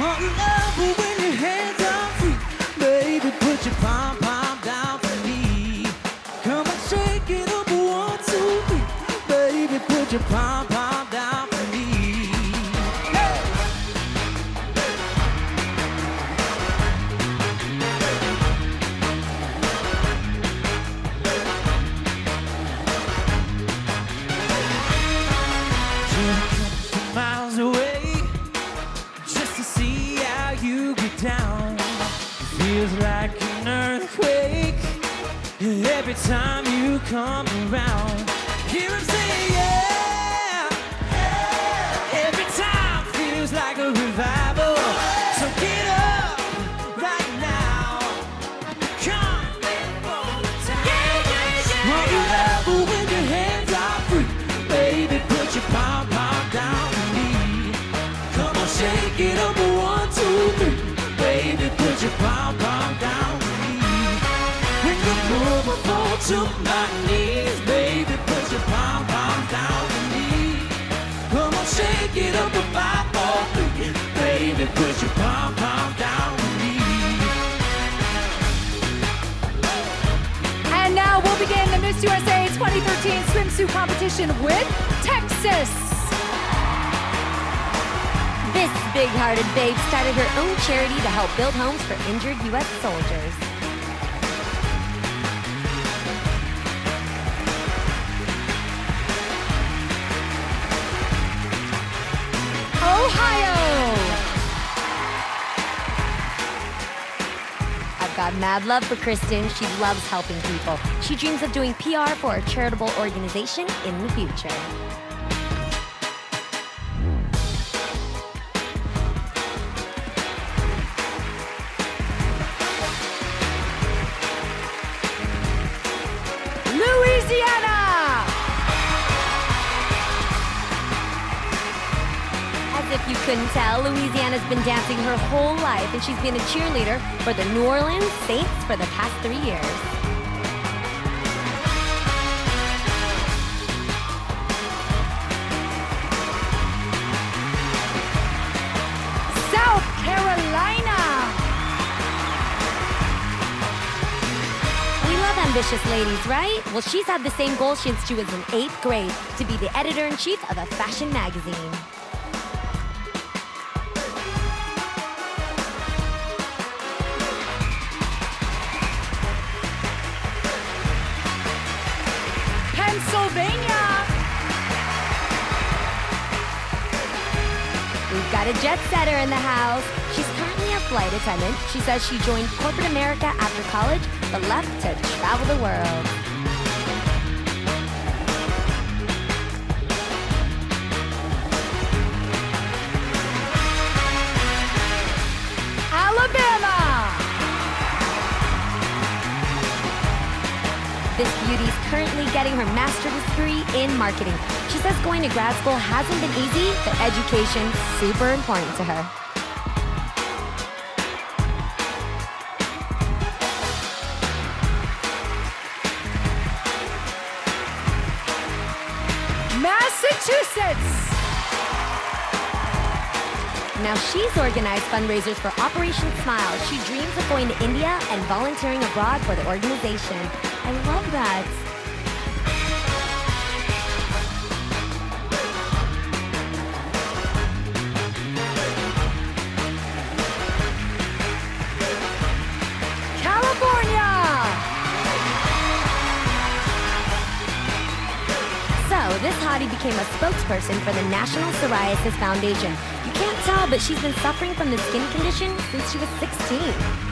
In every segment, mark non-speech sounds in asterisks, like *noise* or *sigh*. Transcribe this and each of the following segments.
Want love, but when your hands are free, baby, put your pom, down. Feels like an earthquake every time you come around. Hear him say, to my knees, baby, put your pom, pom down to me. Come on, shake it up, five, four, three, baby, put your pom, pom down to me. And now we'll begin the Miss USA 2013 swimsuit competition with Texas. This big-hearted babe started her own charity to help build homes for injured U.S. soldiers. Got mad love for Kristen. She loves helping people. She dreams of doing PR for a charitable organization in the future. If you couldn't tell, Louisiana's been dancing her whole life, and she's been a cheerleader for the New Orleans Saints for the past three years. South Carolina. We love ambitious ladies, right? Well, she's had the same goal since she was in eighth grade to be the editor in chief of a fashion magazine. Got a jet setter in the house. She's currently a flight attendant. She says she joined corporate America after college, but left to travel the world. This beauty's currently getting her master's degree in marketing. She says going to grad school hasn't been easy, but education's super important to her. Massachusetts. Now she's organized fundraisers for Operation Smile. She dreams of going to India and volunteering abroad for the organization. I love that. California. So, this hottie became a spokesperson for the National Psoriasis Foundation. You can't tell, but she's been suffering from the skin condition since she was 16.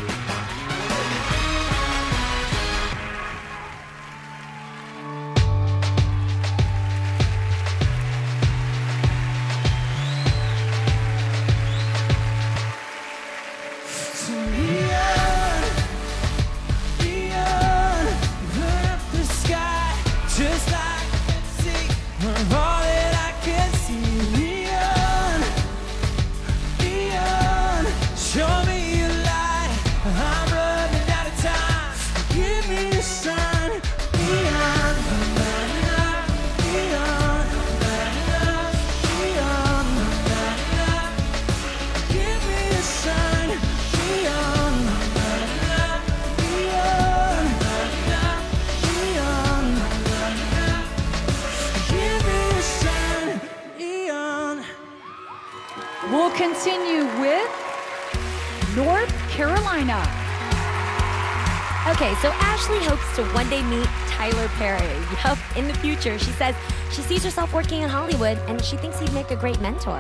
Okay, so Ashley hopes to one day meet Tyler Perry. Yup, in the future. She says she sees herself working in Hollywood and she thinks he'd make a great mentor.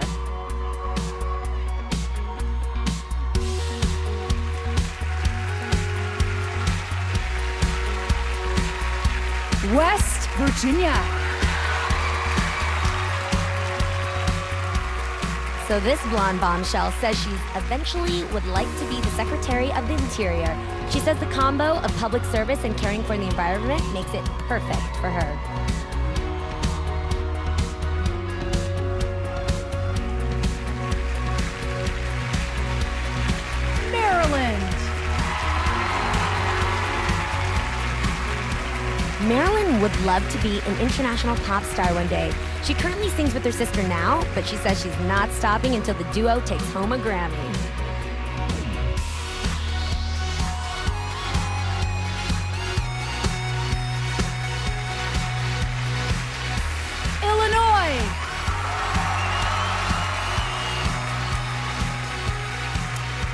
West Virginia. So this blonde bombshell says she eventually would like to be the Secretary of the Interior. She says the combo of public service and caring for the environment makes it perfect for her. Maryland. Marilyn would love to be an international pop star one day. She currently sings with her sister now, but she says she's not stopping until the duo takes home a Grammy.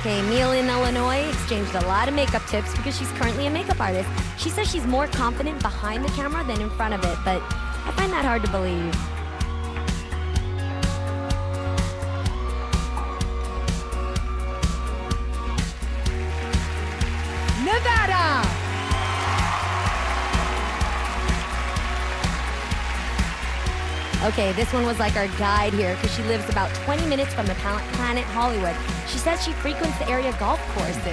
Neil in Illinois exchanged a lot of makeup tips because she's currently a makeup artist. She says she's more confident behind the camera than in front of it, but I find that hard to believe. Okay, this one was like our guide here because she lives about 20 minutes from the planet Hollywood. She says she frequents the area golf courses. *laughs*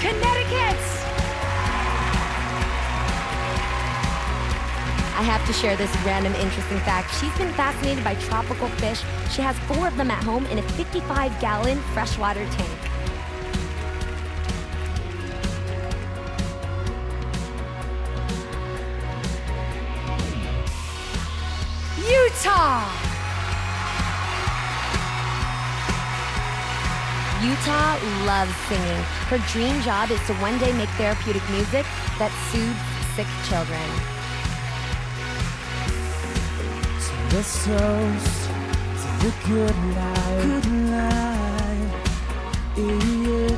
Connecticut. I have to share this random interesting fact. She's been fascinated by tropical fish. She has four of them at home in a 55 gallon freshwater tank. Utah. Utah loves singing. Her dream job is to one day make therapeutic music that soothes sick children. So let's toast to the good life. Good life. Yeah.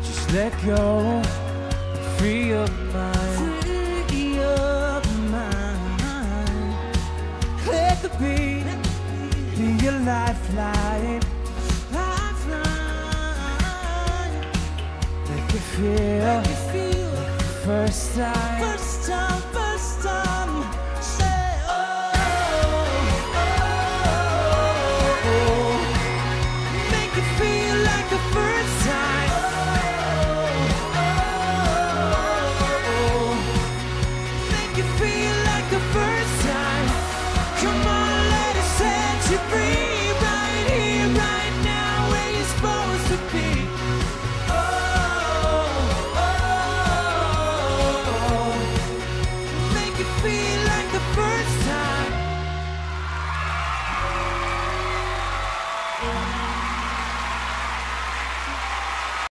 Just let go. Free your mind. The beat be your lifeline. Lifeline. Make you feel. Make you feel. First time. First time.